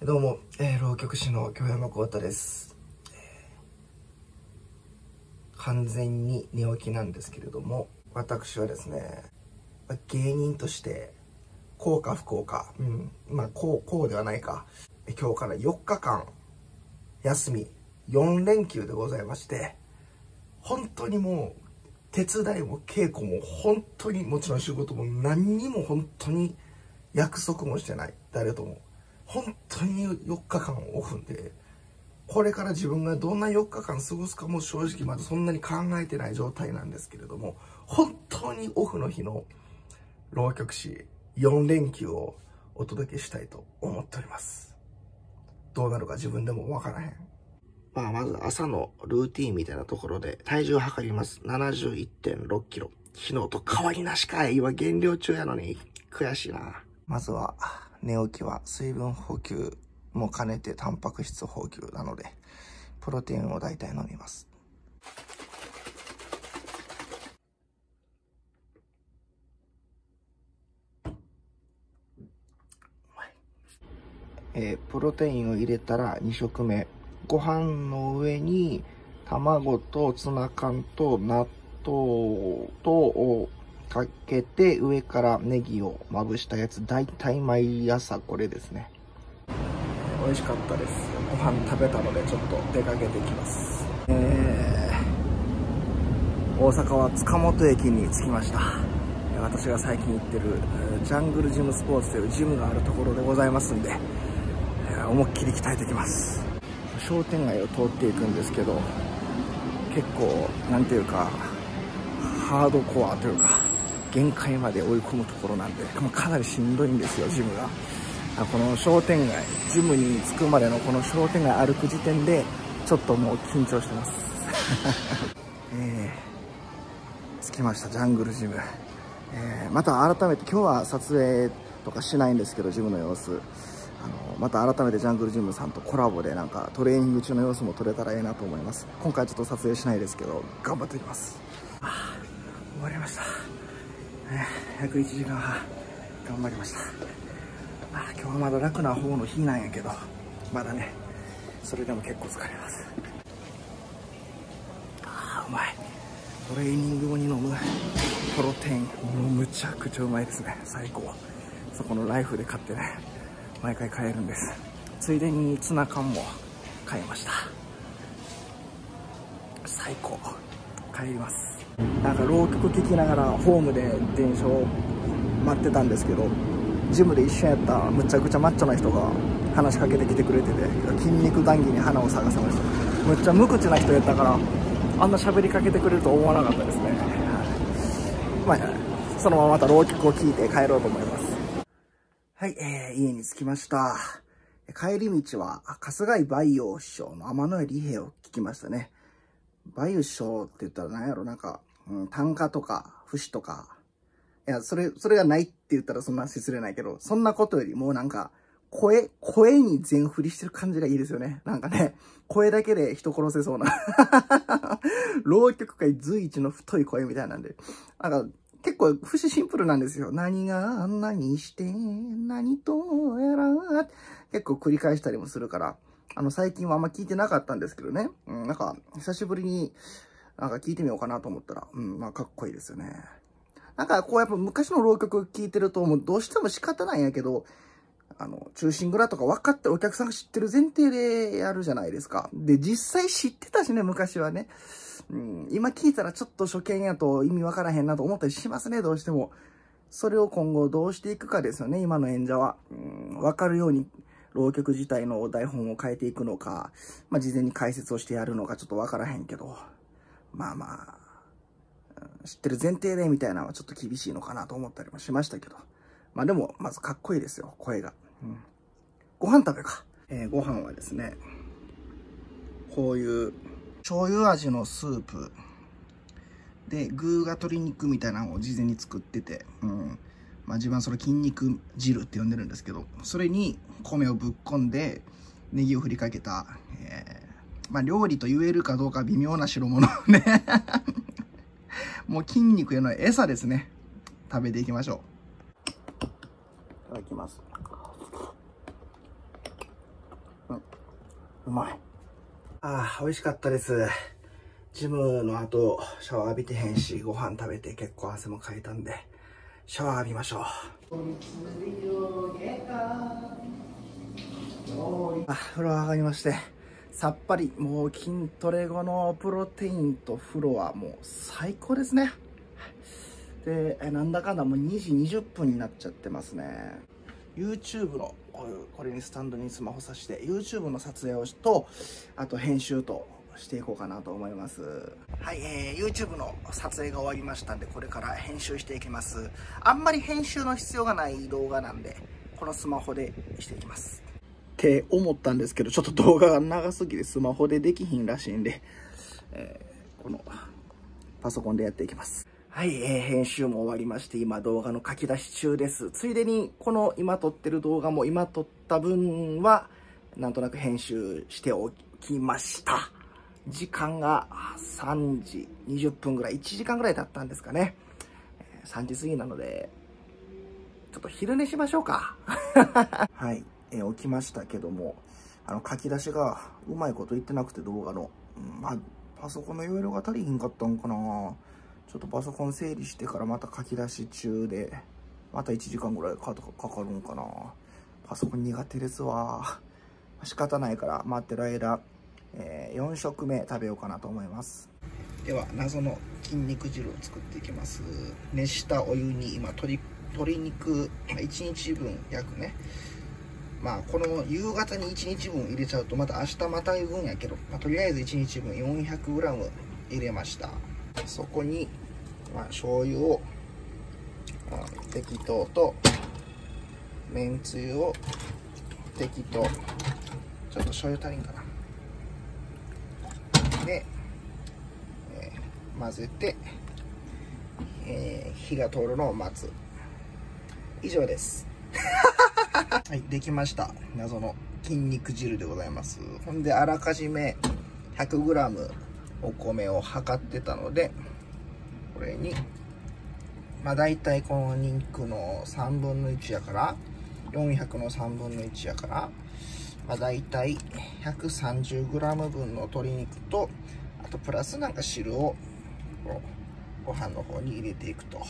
どうも、えー、浪曲師の京山幸太です、えー、完全に寝起きなんですけれども、私はですね、芸人として、こうか不幸か、うん、まあ、こう、こうではないか、今日から4日間、休み、4連休でございまして、本当にもう、手伝いも稽古も本当にもちろん仕事も何にも本当に約束もしてない誰とも本当に4日間オフでこれから自分がどんな4日間過ごすかも正直まだそんなに考えてない状態なんですけれども本当にオフの日の浪曲師4連休をお届けしたいと思っておりますどうなるか自分でもわからへんまあ、まず朝のルーティンみたいなところで体重を測ります。71.6キロ。昨日と変わりなしかい。今減量中やのに悔しいな。まずは寝起きは水分補給も兼ねてタンパク質補給なので、プロテインを大体飲みます。えー、プロテインを入れたら2食目。ご飯の上に卵とツナ缶と納豆とかけて上からネギをまぶしたやつ。大体毎朝これですね。美味しかったです。ご飯食べたのでちょっと出かけてきます。えー、大阪は塚本駅に着きました。私が最近行ってるジャングルジムスポーツというジムがあるところでございますんで思いっきり鍛えてきます。商店街を通っていくんですけど結構何ていうかハードコアというか限界まで追い込むところなんでかなりしんどいんですよジムが。この商店街ジムに着くまでのこの商店街歩く時点でちょっともう緊張してます。えー、着きましたジャングルジム、えー、また改めて今日は撮影とかしないんですけどジムの様子。あのまた改めてジャングルジムさんとコラボでなんかトレーニング中の様子も撮れたらいいなと思います。今回ちょっと撮影しないですけど頑張っていきます。あ終わりました、ね、約1時間半頑張りました。あ今日はまだ楽な方の日なんやけどまだねそれでも結構疲れます。あうまい。トレーニング後に飲むプロテイン。もうむちゃくちゃうまいですね。最高。そこのライフで買ってね毎回買えるんです。ついでにツナ缶も買いました。最高。帰ります。なんか浪曲聴きながらホームで電車を待ってたんですけどジムで一緒やったむちゃくちゃマッチョな人が話しかけてきてくれてて筋肉談義に花を咲かせましたむっちゃ無口な人やったからあんな喋りかけてくれると思わなかったですねまあそのまままた浪曲を聴いて帰ろうと思いますはい、えー、家に着きました。帰り道は、春日井梅陽師匠の天野理平を聞きましたね。梅陽師匠って言ったら何やろ、なんか、うん、単価とか、節とか。いや、それ、それがないって言ったらそんな失礼ないけど、そんなことよりもなんか、声、声に全振りしてる感じがいいですよね。なんかね、声だけで人殺せそうな 浪曲界随一の太い声みたいなんで。なんか、結構節シンプルなんですよ。何があんなにして、何とやら、結構繰り返したりもするから、あの、最近はあんま聞いてなかったんですけどね。うん、なんか、久しぶりに、なんか聞いてみようかなと思ったら、うん、まあ、かっこいいですよね。なんか、こうやっぱ昔の浪曲聞いてると、もうどうしても仕方ないんやけど、あの、中心蔵とか分かってお客さんが知ってる前提でやるじゃないですか。で、実際知ってたしね、昔はね。うん、今聞いたらちょっと初見やと意味わからへんなと思ったりしますね、どうしても。それを今後どうしていくかですよね、今の演者は。うん、わかるように、浪曲自体の台本を変えていくのか、まあ、事前に解説をしてやるのかちょっとわからへんけど、まあまあ、知ってる前提でみたいなのはちょっと厳しいのかなと思ったりもしましたけど。まあでも、まずかっこいいですよ、声が。うん、ご飯食べか。えー、ご飯はですね、こういう醤油味のスープで具が鶏肉みたいなのを事前に作ってて、うんまあ、自分はそれ筋肉汁って呼んでるんですけどそれに米をぶっ込んでネギを振りかけた、えー、まあ、料理と言えるかどうか微妙な代物ね。もう筋肉への餌ですね。食べていきましょう。いただきます。うまい。ああ、美味しかったです。ジムの後、シャワー浴びてへんし、ご飯食べて結構汗もかいたんで、シャワー浴びましょう。あ、風呂上がりまして、さっぱり、もう筋トレ後のプロテインと風呂はもう最高ですね。で、なんだかんだもう2時20分になっちゃってますね。YouTube のこういうこれにスタンドにスマホさして YouTube の撮影をしとあと編集としていこうかなと思いますはい、えー、YouTube の撮影が終わりましたんでこれから編集していきますあんまり編集の必要がない動画なんでこのスマホでしていきますって思ったんですけどちょっと動画が長すぎてスマホでできひんらしいんで、えー、このパソコンでやっていきますはい、えー、編集も終わりまして、今動画の書き出し中です。ついでに、この今撮ってる動画も今撮った分は、なんとなく編集しておきました。時間が3時20分ぐらい、1時間ぐらい経ったんですかね。3時過ぎなので、ちょっと昼寝しましょうか。はい、えー、起きましたけども、あの書き出しがうまいこと言ってなくて動画の、まあ、パソコンの容量が足りひんかったんかなちょっとパソコン整理してからまた書き出し中で、また1時間ぐらいかかかるんかな。パソコン苦手ですわ。仕方ないから待ってる間、えー、4食目食べようかなと思います。では、謎の筋肉汁を作っていきます。熱したお湯に今鶏、鶏肉、1日分焼くね。まあ、この夕方に1日分入れちゃうと、また明日また言うんやけど、まあ、とりあえず1日分 400g 入れました。そこに、まあ、醤油を、適当とめんつゆを適当。ちょっと醤油足りんかな。で、えー、混ぜて、えー、火が通るのを待つ。以上です。はいできました。謎の筋肉汁でございます。ほんであらかじめ 100g お米を測ってたのでこれにまあ大体この肉の3分の1やから400の3分の1やからまあ大体 130g 分の鶏肉とあとプラスなんか汁をご飯の方に入れていくと。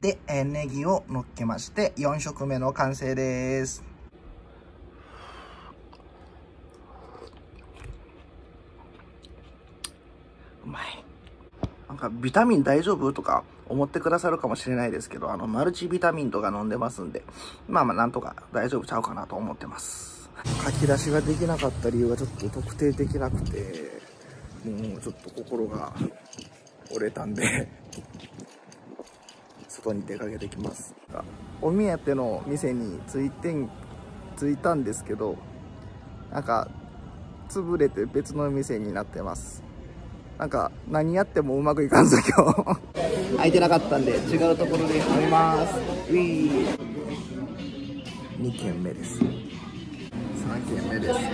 で、えー、ネギを乗っけまして4食目の完成です。うまい。なんかビタミン大丈夫？とか思ってくださるかもしれないですけど、あの、マルチビタミンとか飲んでますんで、まあまあなんとか大丈夫ちゃうかなと思ってます。書き出しができなかった理由がちょっと特定できなくて、もうちょっと心が折れたんで。外に出かけてきます。お目当ての店に着いてん、着いたんですけど、なんか、潰れて別の店になってます。なんか何やってもうまくいかんぞ今日。空いてなかったんで違うところで飲みます。ウィー。2軒目です。3軒目です。おはよ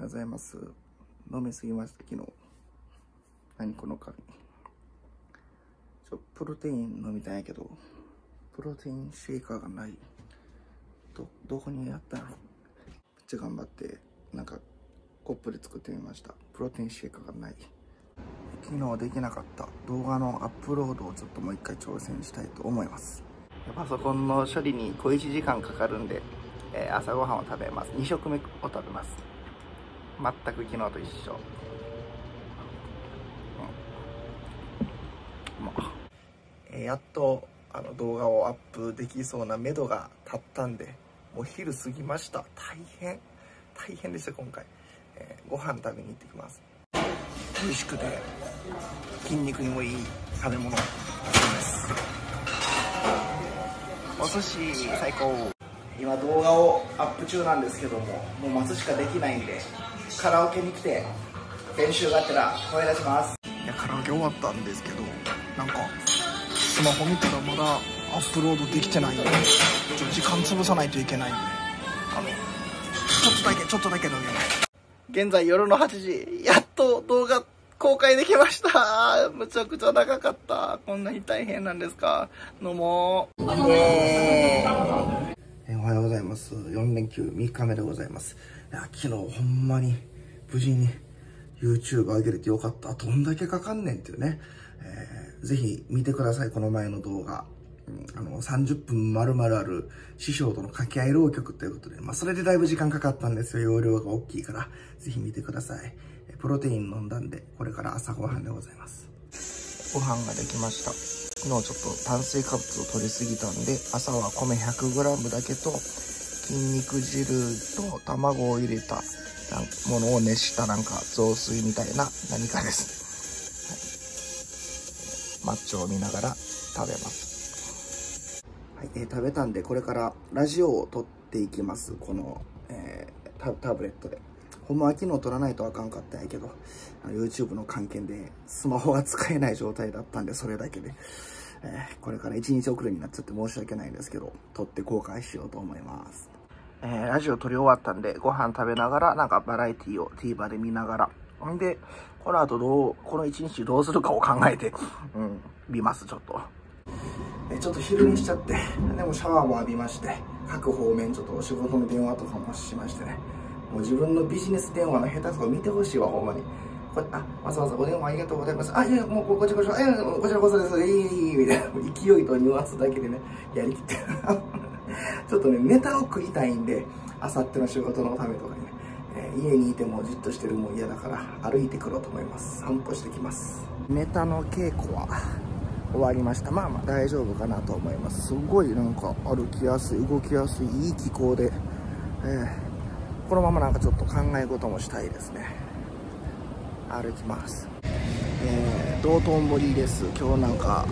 うございます。飲みすぎました昨日。何この紙ちょプロテイン飲みたいんやけどプロテインシェイカーがない。どどこにやったのめっちゃ頑張ってなんかコップで作ってみました。プロテインシェイクがない。昨日できなかった。動画のアップロードをちょっともう一回挑戦したいと思います。パソコンの処理に小1時間かかるんで、えー、朝ごはんを食べます。2食目を食べます。全く昨日と一緒、うんまあえー、やっとあの動画をアップできそうな目処が立ったんでもう昼過ぎました。大変。大変でした今回。えー、ご飯食べに行ってきます。美味しくて筋肉にもいい食べ物。です。お寿司最高。今動画をアップ中なんですけどももう待つしかできないんでカラオケに来て練習がてら声出します。いやカラオケ終わったんですけどなんかスマホ見たらまだアップロードできてないんでちょっと時間潰さないといけないんであのちょっとだけちょっとだけ飲みます現在夜の8時、やっと動画公開できました。むちゃくちゃ長かった。こんなに大変なんですか。どうも。イエー。おはようございます。4連休3日目でございます。いや、昨日ほんまに無事に YouTube 上げれてよかった。どんだけかかんねんっていうね。えー、ぜひ見てください、この前の動画。あの、30分丸々ある師匠との掛け合い浪曲ということで、まあ、それでだいぶ時間かかったんですよ。容量が大きいから。ぜひ見てください。プロテイン飲んだんで、これから朝ごはんでございます。ご飯ができました。昨日ちょっと炭水化物を取りすぎたんで、朝は米 100g だけと、筋肉汁と卵を入れたものを熱したなんか雑炊みたいな何かです。マッチを見ながら食べます。はい、えー、食べたんで、これからラジオを撮っていきます。この、えー、タブレットで。ほんまは昨日撮らないとあかんかったんやけど、YouTube の関係でスマホが使えない状態だったんで、それだけで。えー、これから1日遅れになっちゃって申し訳ないんですけど、撮って公開しようと思います。えー、ラジオ撮り終わったんで、ご飯食べながら、なんかバラエティを TVer で見ながら、ほんで、この後どう、この1日どうするかを考えて、うん、見ます、ちょっと。えちょっと昼寝しちゃって、でもシャワーも浴びまして、各方面ちょっとお仕事の電話とかもしましてね、もう自分のビジネス電話の下手くそ見てほしいわ、ほんまに。こあ、わざわざお電話ありがとうございます。あ、いや、もうこちらこそ、えこちらこそです。いい、いい、みたいな。勢いとニュアンスだけでね、やりきって。ちょっとね、ネタを食いたいんで、あさっての仕事のためとか、家にいてもじっとしてるも嫌だから、歩いてくろうと思います。散歩してきます。ネタの稽古は、終わりました。まあまあ大丈夫かなと思います。すごいなんか歩きやすい動きやすいいい気候で、えー、このままなんかちょっと考え事もしたいですね。歩きます、えー、道頓堀です。今日なんか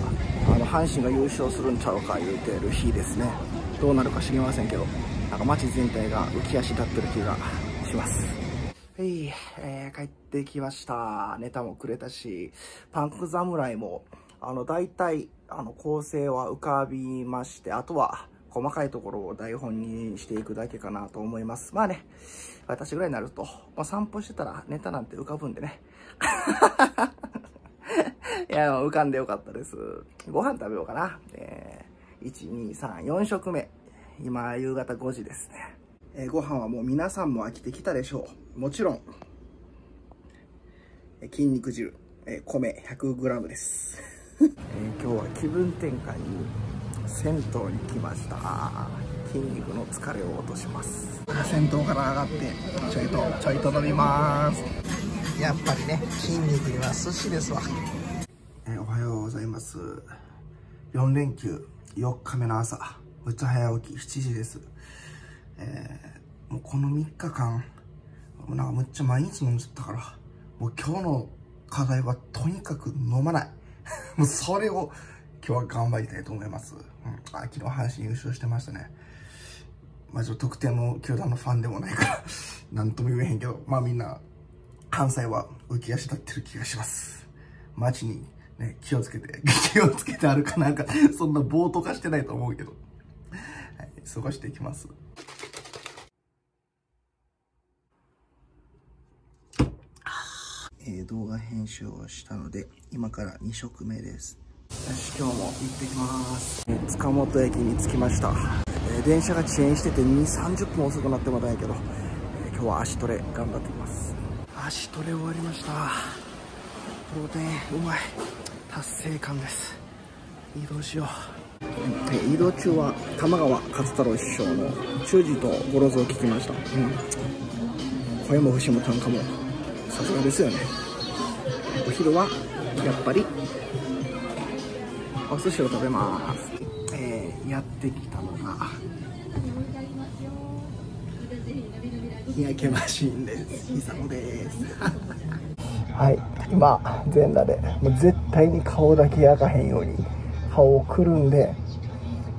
あの阪神が優勝するんちゃうか言うてる日ですね。どうなるか知りませんけどなんか街全体が浮き足立ってる気がしますはい、えー、帰ってきましたネタもくれたしパンク侍もあの大体あの構成は浮かびましてあとは細かいところを台本にしていくだけかなと思います。まあね、私ぐらいになると、まあ、散歩してたらネタなんて浮かぶんでね。いや、浮かんでよかったです。ご飯食べようかな。えー、1、2、3、4食目。今、夕方5時ですね。えー、ご飯はもう皆さんも飽きてきたでしょう。もちろん、え筋肉汁、えー、米 100g です。えー、今日は気分転換に銭湯に来ました。筋肉の疲れを落とします。銭湯から上がってちょいとちょいと飲みます。やっぱりね筋肉には寿司ですわ、えー、おはようございます。4連休4日目の朝。むっちゃ早起き。7時です、えー、もうこの3日間なんかむっちゃ毎日飲んじゃったからもう今日の課題はとにかく飲まない もうそれを今日は頑張りたいと思います。うん。あ、昨日阪神優勝してましたね。まあ、ちょっと特定の球団のファンでもないから なんとも言えへんけど、まあみんな、関西は浮き足立ってる気がします。街にね、気をつけて、気をつけて歩かなんか、そんな暴徒化してないと思うけど、はい、過ごしていきます。えー、動画編集をしたので、今から2食目です。よし今日も行ってきます。塚本駅に着きました、えー、電車が遅延してて2 3 0分遅くなってもたんやけど、えー、今日は足トレ頑張ってきます。足トレ終わりました。プロテインうまい。達成感です。移動しよう。え移動中は玉川勝太郎師匠の忠治と五郎蔵を聞きました、うん、声も節も単価もさすがですよね。お昼はやっぱりお寿司を食べます、えー、やってきたのが日焼けマシンです。久野ですはい今全裸でもう絶対に顔だけ焼かへんように顔をくるんで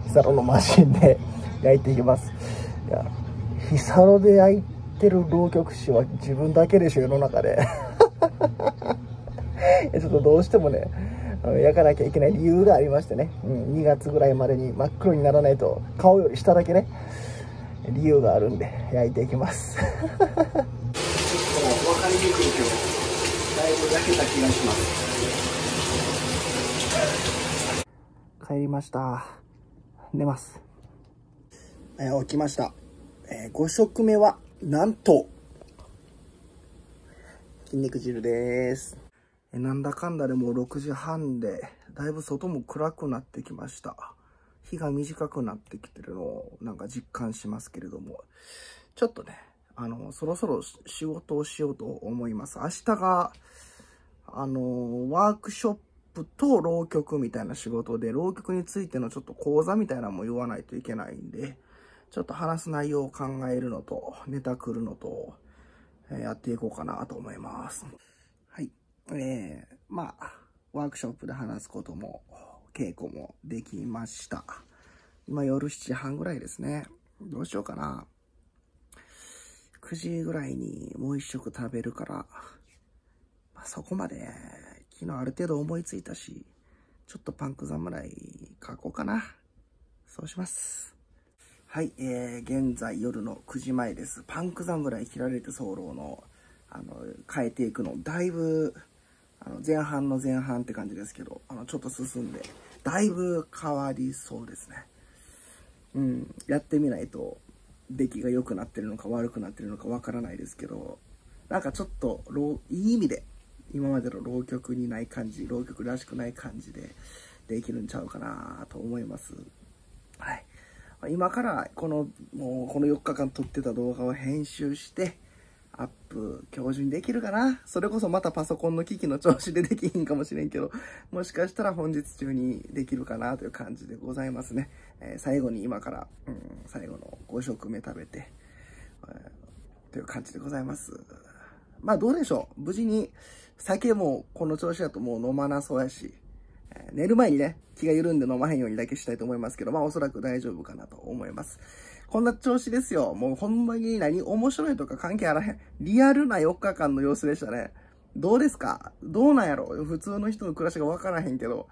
久野のマシンで焼いていきます。いや久野で焼いてる浪曲師は自分だけでしょ世の中で。ちょっとどうしてもね焼かなきゃいけない理由がありましてね、うん、2月ぐらいまでに真っ黒にならないと顔より下だけね理由があるんで焼いていきます。ちょっと分かりにくいけどだいぶ焼けた気がします帰りました。寝ます。えー、起きました。えー、5食目は、なんと、筋肉汁です。なんだかんだでもう6時半で、だいぶ外も暗くなってきました。日が短くなってきてるのをなんか実感しますけれども、ちょっとね、あの、そろそろ仕事をしようと思います。明日が、あの、ワークショップと浪曲みたいな仕事で、浪曲についてのちょっと講座みたいなのも言わないといけないんで、ちょっと話す内容を考えるのと、ネタ来るのと、えー、やっていこうかなと思います。はい。えー、まあ、ワークショップで話すことも、稽古もできました。今夜7時半ぐらいですね。どうしようかな。9時ぐらいにもう一食食べるから、まあ、そこまで昨日ある程度思いついたし、ちょっとパンク侍書こうかな。そうします。はい、えー、現在夜の9時前です。パンク侍切られて候の、あの、変えていくの、だいぶ、あの、前半の前半って感じですけど、あの、ちょっと進んで、だいぶ変わりそうですね。うん、やってみないと、出来が良くなってるのか悪くなってるのかわからないですけど、なんかちょっと、いい意味で、今までの浪曲にない感じ、浪曲らしくない感じでできるんちゃうかなと思います。はい。今からこの、もうこの4日間撮ってた動画を編集して、アップ今日中にできるかな？それこそまたパソコンの機器の調子でできひんかもしれんけど、もしかしたら本日中にできるかなという感じでございますね。えー、最後に今から、うん、最後の5食目食べて、えー、という感じでございます。まあどうでしょう？無事に酒もこの調子だともう飲まなそうやし、寝る前にね、気が緩んで飲まへんようにだけしたいと思いますけど、まあおそらく大丈夫かなと思います。こんな調子ですよ。もうほんまに何面白いとか関係あらへん。リアルな4日間の様子でしたね。どうですか？どうなんやろ？普通の人の暮らしがわからへんけど。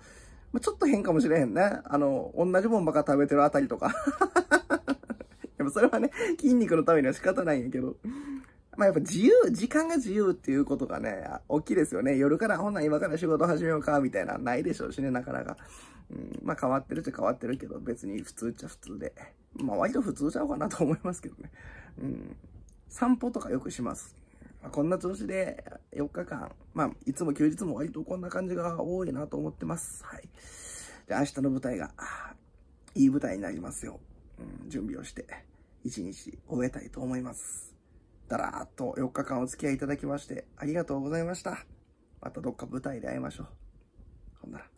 まあちょっと変かもしれへんね。あの、同じもんばっか食べてるあたりとか。やっぱそれはね、筋肉のためには仕方ないんやけど。まあやっぱ自由、時間が自由っていうことがね、大きいですよね。夜からほんな今から仕事始めようか、みたいな、ないでしょうしね、なかなか。うん、まあ変わってるっちゃ変わってるけど、別に普通っちゃ普通で。まあ割と普通ちゃうかなと思いますけどね。うん。散歩とかよくします。ま、こんな調子で4日間、まあいつも休日も割とこんな感じが多いなと思ってます。はい。じゃ明日の舞台が、いい舞台になりますよ。うん、準備をして、一日終えたいと思います。だらーっと4日間お付き合いいただきまして、ありがとうございました。またどっか舞台で会いましょう。ほんなら。